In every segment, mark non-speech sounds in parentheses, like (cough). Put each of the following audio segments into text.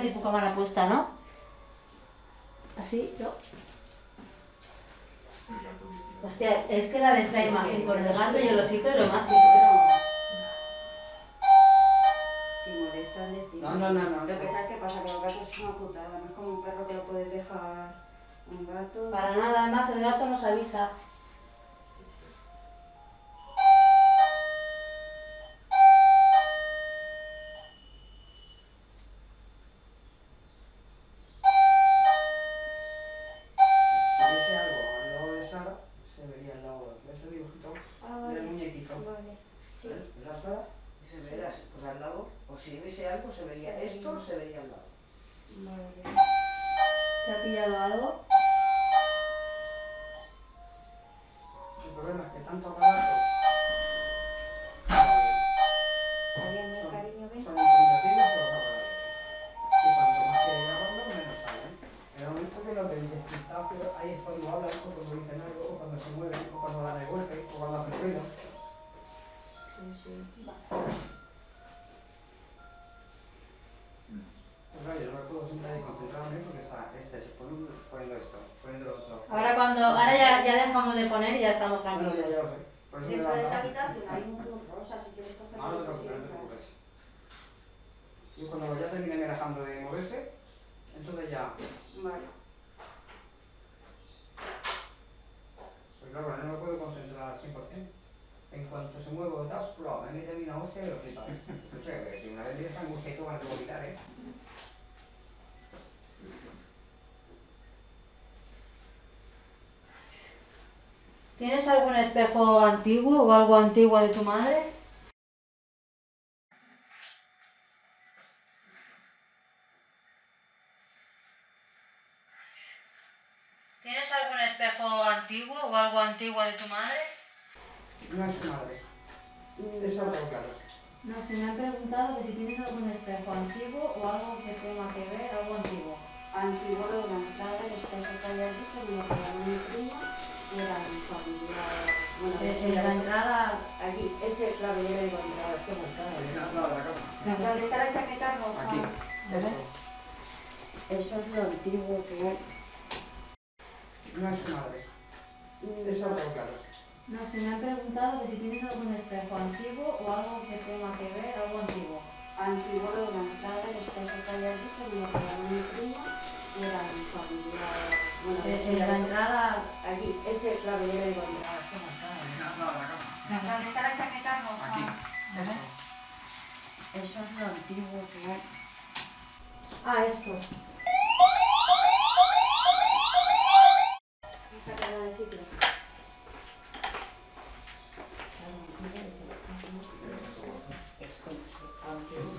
Tienes aquí tu cámara puesta, ¿no? Así, yo. Hostia, es que la de esta imagen con el gato y el osito es lo más Si molestan decir. No, no, no, no. Lo que sabes que pasa, que los gatos es una putada, no es como un perro que lo puedes dejar un gato. Para nada, además el gato nos avisa. Cuando se mueven, o cuando dan el golpe, o cuando hacen ruido. Sí, sí. Pues claro, yo no puedo sentar y concentrarme porque está este se pone poniendo esto, poniendo lo otro. Ahora cuando, ahora ya, ya dejamos de poner y ya estamos Bueno, tranquilos. ya, ya lo sé. Por eso Dentro de esa habitación hay un rosa, si quieres coger No, no que preocupes, no te sientas. preocupes. Y cuando ya termine Alejandro de moverse, entonces ya. Vale. No me puedo concentrar al 100%. En cuanto se mueve o tal, me mete a mí una hostia y lo flipa. Escucha, que si una vez dejan un jeito van a vomitar, ¿eh? ¿Tienes algún espejo antiguo o algo antiguo de tu madre? ¿Tienes algún espejo antiguo o algo antiguo de tu madre? No es su madre. Eso lo claro. No, que me han preguntado que si tienes algún espejo antiguo o algo que tenga que ver, algo antiguo. Antiguo de la entrada del espejo que había visto, me lo regaló mi primo, y era mi familiar. Bueno, En la entrada, Aquí, este, claro, yo le digo entrada, este es entrada. En la de la cama. ¿Dónde está la chaqueta roja? Aquí. Esto. Eso es lo antiguo que hay. No es su madre. Eso lo claro. no, que me han preguntado que si tienes algún espejo antiguo o algo que tenga que ver, algo antiguo. Antiguo de la entrada del espejo que había visto, me lo regaló mi primo, y era mi familiar. Bueno, de hecho, En ya la entrada, Aquí, este, claro, yo le digo entrada, en la de la cama. ¿Dónde está la chaqueta roja? Aquí. Esto. Eso es lo antiguo que hay. ah, estos. Vamos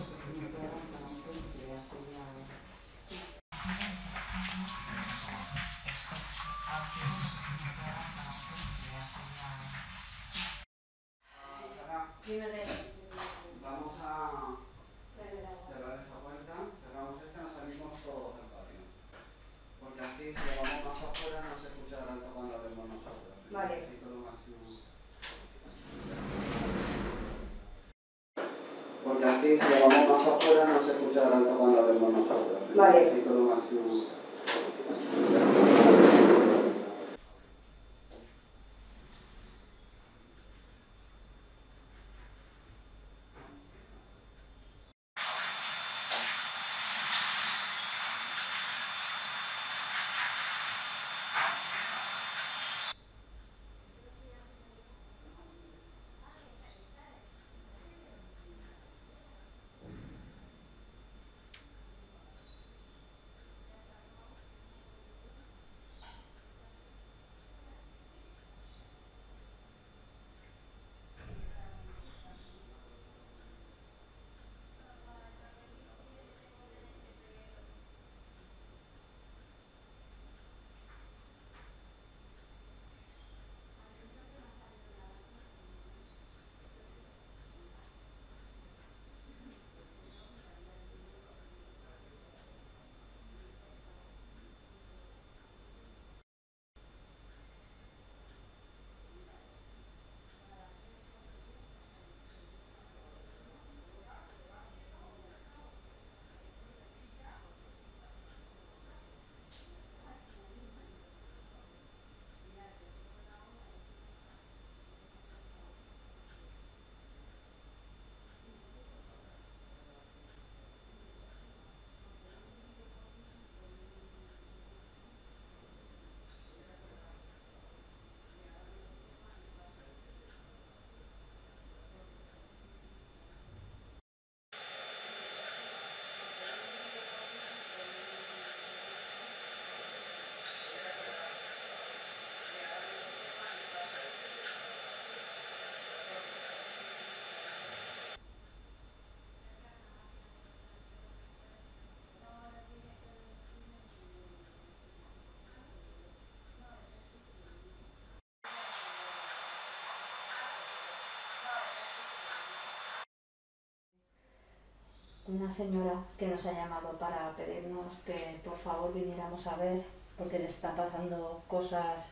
una señora que nos ha llamado para pedirnos que por favor viniéramos a ver porque le están pasando cosas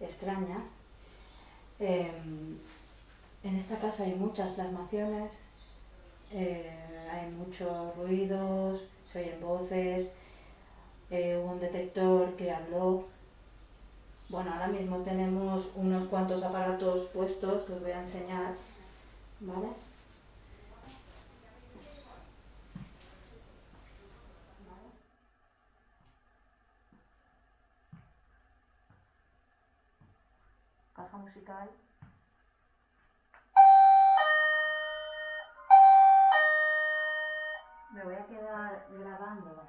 extrañas. Em, en esta casa hay muchas plasmaciones, eh, hay muchos ruidos, se oyen voces, eh, hubo un detector que habló. Bueno, ahora mismo tenemos unos cuantos aparatos puestos que os voy a enseñar, ¿vale? Musical. Me voy a quedar grabando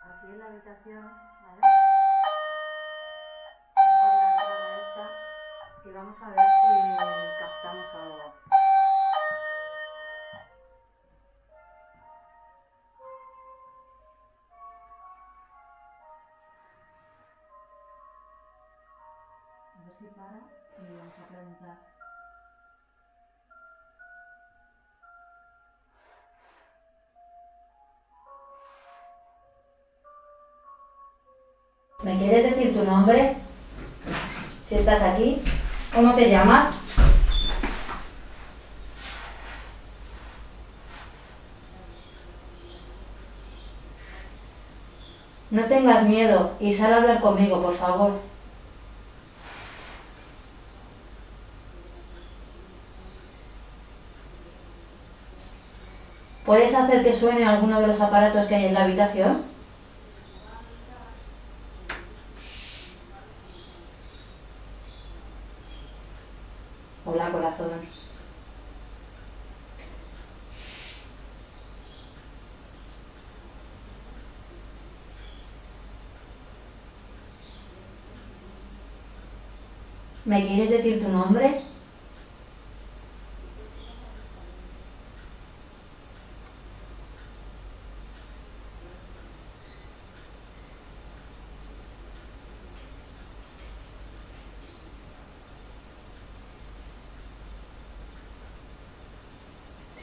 aquí en la habitación, ¿vale? Esta y vamos a ver si captamos algo. ¿Me quieres decir tu nombre? Si estás aquí, ¿cómo te llamas? No tengas miedo y sal a hablar conmigo, por favor. ¿Puedes hacer que suene alguno de los aparatos que hay en la habitación? Hola, corazón. ¿Me quieres decir tu nombre?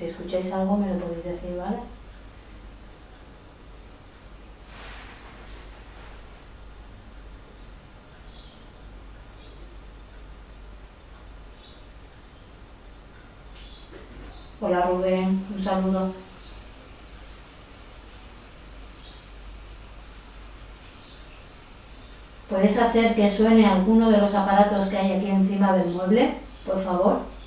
Si escucháis algo me lo podéis decir, ¿vale? Hola Rubén, un saludo. ¿Puedes hacer que suene alguno de los aparatos que hay aquí encima del mueble, por favor?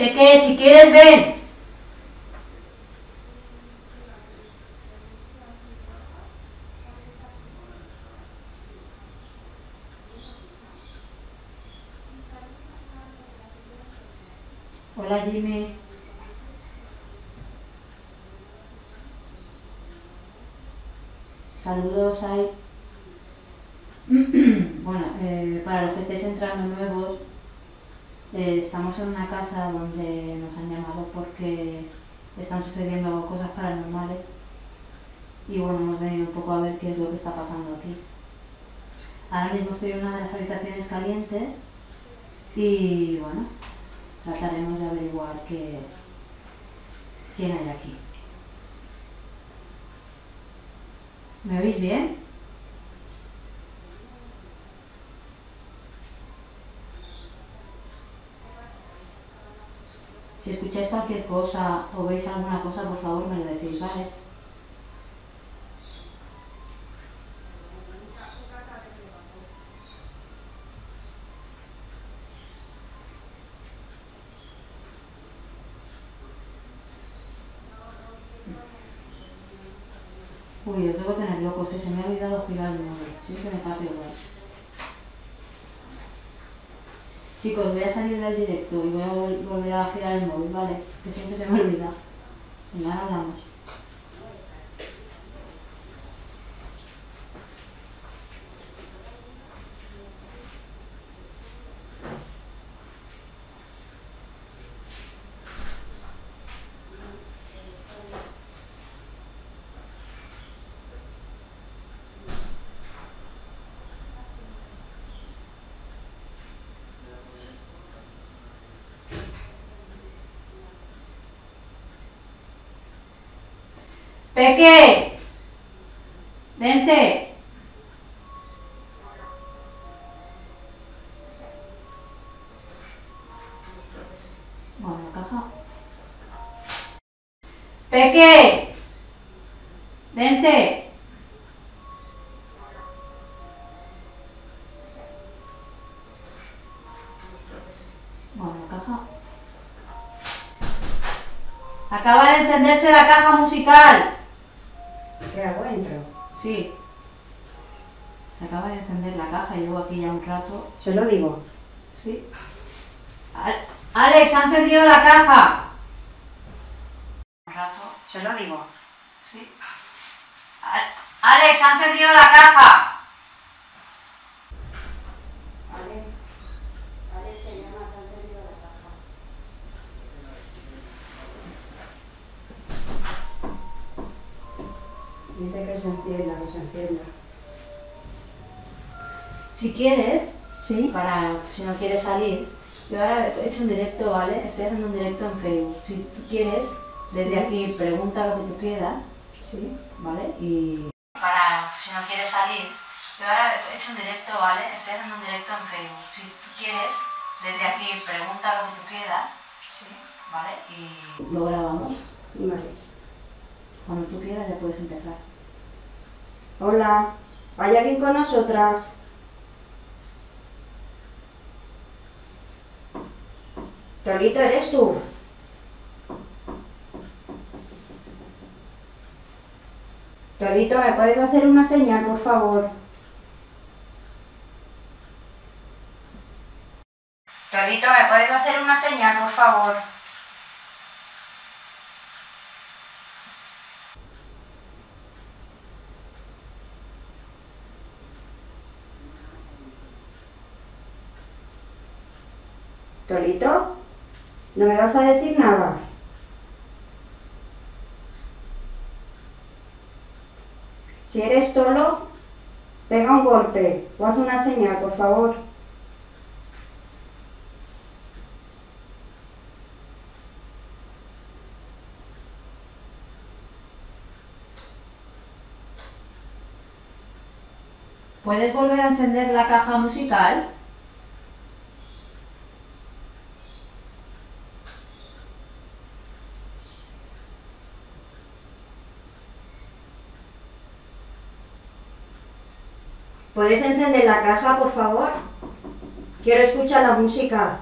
Peque, si quieres ven. Hola Jimmy. Saludos, Ai. (clears throat) bueno, eh, para los que estéis entrando nuevos, estamos en una casa donde nos han llamado porque están sucediendo cosas paranormales y bueno, hemos venido un poco a ver qué es lo que está pasando aquí. Ahora mismo estoy en una de las habitaciones calientes y bueno, trataremos de averiguar qué, quién hay aquí. ¿Me oís bien? Si escucháis cualquier cosa o veis alguna cosa, por favor me lo decís, ¿vale? Uy, os debo tener locos, que se me ha olvidado girar el móvil. Siempre me pasa igual. Chicos, voy a salir del directo y voy a vol- volver a girar el móvil, ¿vale? Que siempre se me olvida. Venga, hablamos. Peque, vente. Bueno, caja. Peque, vente. Bueno, caja. Acaba de encenderse la caja musical. Sí. Se acaba de encender la caja y luego aquí ya un rato. Se lo digo. Sí. Al- Alex, ha encendido la caja. Un rato. Se lo digo. Sí. Al- Alex, ha encendido la caja. Alex. Alex se llama, se ha encendido la caja. Dice que se encienda, que se encienda. Si quieres, ¿Sí? para si no quieres salir, yo ahora he hecho un directo, ¿vale? Estoy haciendo un directo en Facebook. Si tú quieres, desde aquí pregunta lo que tú quieras, ¿Sí? ¿vale? Y para si no quieres salir, yo ahora he hecho un directo, ¿vale? Estoy haciendo un directo en Facebook. Si tú quieres, desde aquí pregunta lo que tú quieras, Sí. ¿vale? Y lo grabamos. Vale. Cuando tú quieras ya puedes empezar. Hola. ¿Hay alguien con nosotras? Torito, ¿eres tú? Torito, ¿me puedes hacer una señal, por favor? Torito, ¿me puedes hacer una señal, por favor? Torito, ¿no me vas a decir nada? Si eres tolo, pega un golpe o haz una señal, por favor. ¿Puedes volver a encender la caja musical? ¿Puedes encender la caja, por favor? Quiero escuchar la música.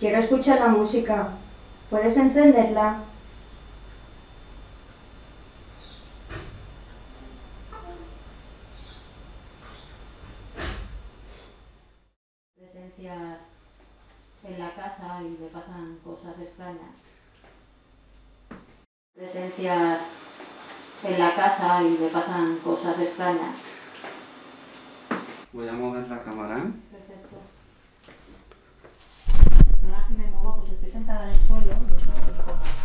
Quiero escuchar la música. ¿Puedes encenderla? Presencias en la casa y me pasan cosas extrañas. Presencias en la casa y me pasan cosas extrañas. Voy a mover la cámara. ¿eh? Perfecto. Perdona si me muevo, pues estoy sentada en el suelo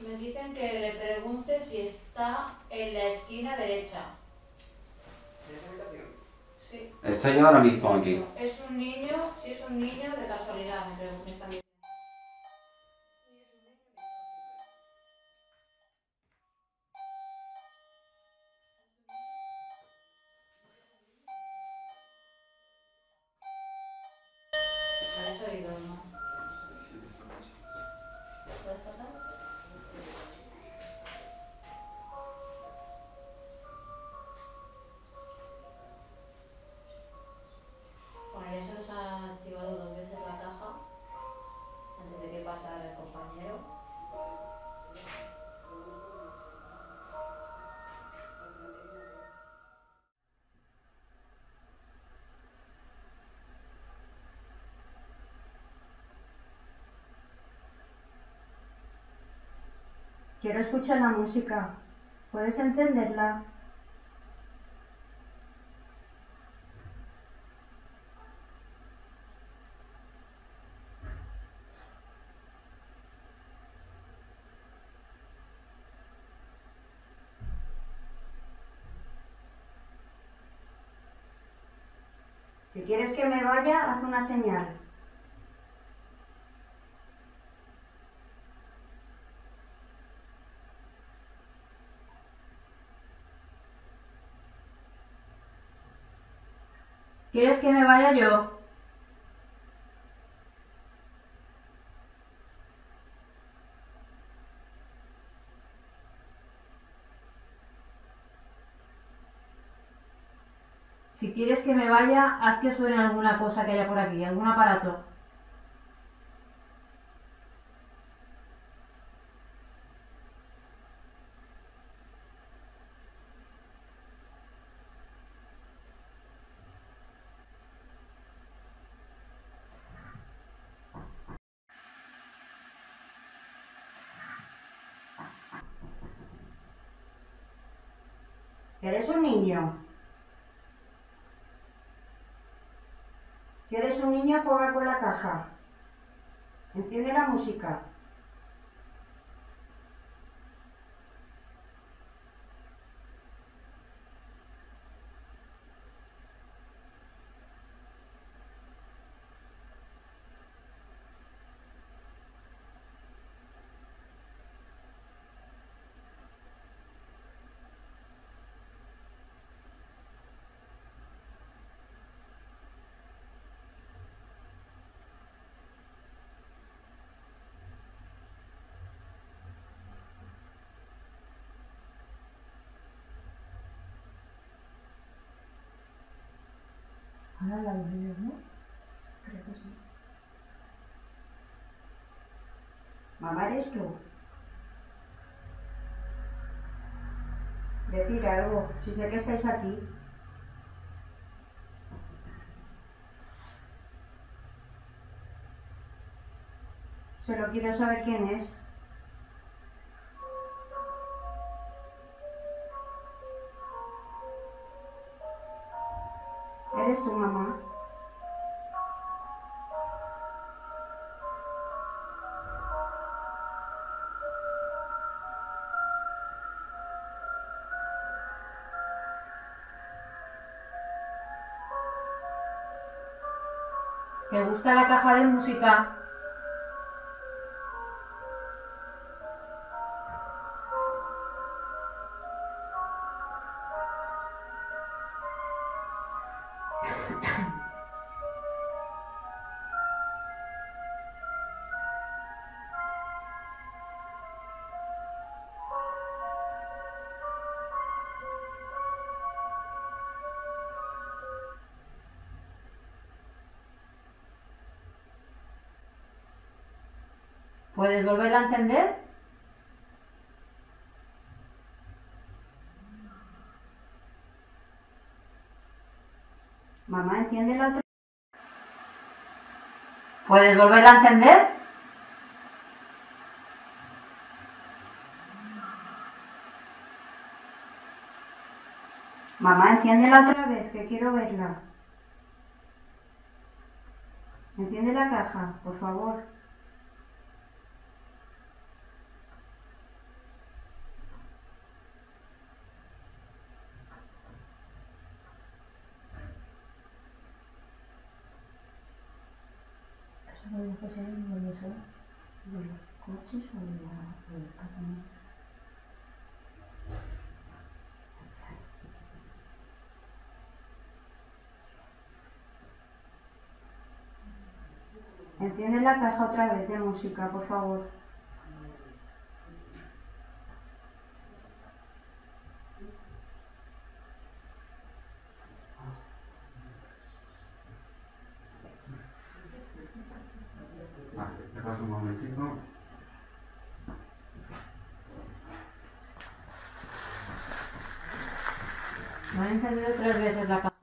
me dicen que le pregunte si está en la esquina derecha. ¿En esa habitación? Sí. Estoy yo ahora mismo aquí. Es un niño, si es un niño de casualidad, me preguntan. me Quiero escuchar la música. ¿Puedes encenderla? Si quieres que me vaya, haz una señal. ¿Quieres que me vaya yo? Si quieres que me vaya, haz que suene alguna cosa que haya por aquí, algún aparato. ¿Eres un Si eres un niño, juega con la caja. Enciende la música. Ahora la veo, ¿no? Creo que sí. Mamá, ¿eres tú? Decir algo, si sé que estáis aquí. Solo quiero saber quién es. ¿Eres tu mamá? Gusta la caja de música? ¿Puedes volverla a encender? Mamá, enciende la otra. ¿Puedes volverla a encender? Mamá, enciéndela otra vez, que quiero verla. Enciende la caja, por favor. ¿Dónde son? ¿De los coches o de la del camino? Enciende la caja otra vez de música, por favor. Vale, te paso un momentito. Me han encendido tres veces la caja.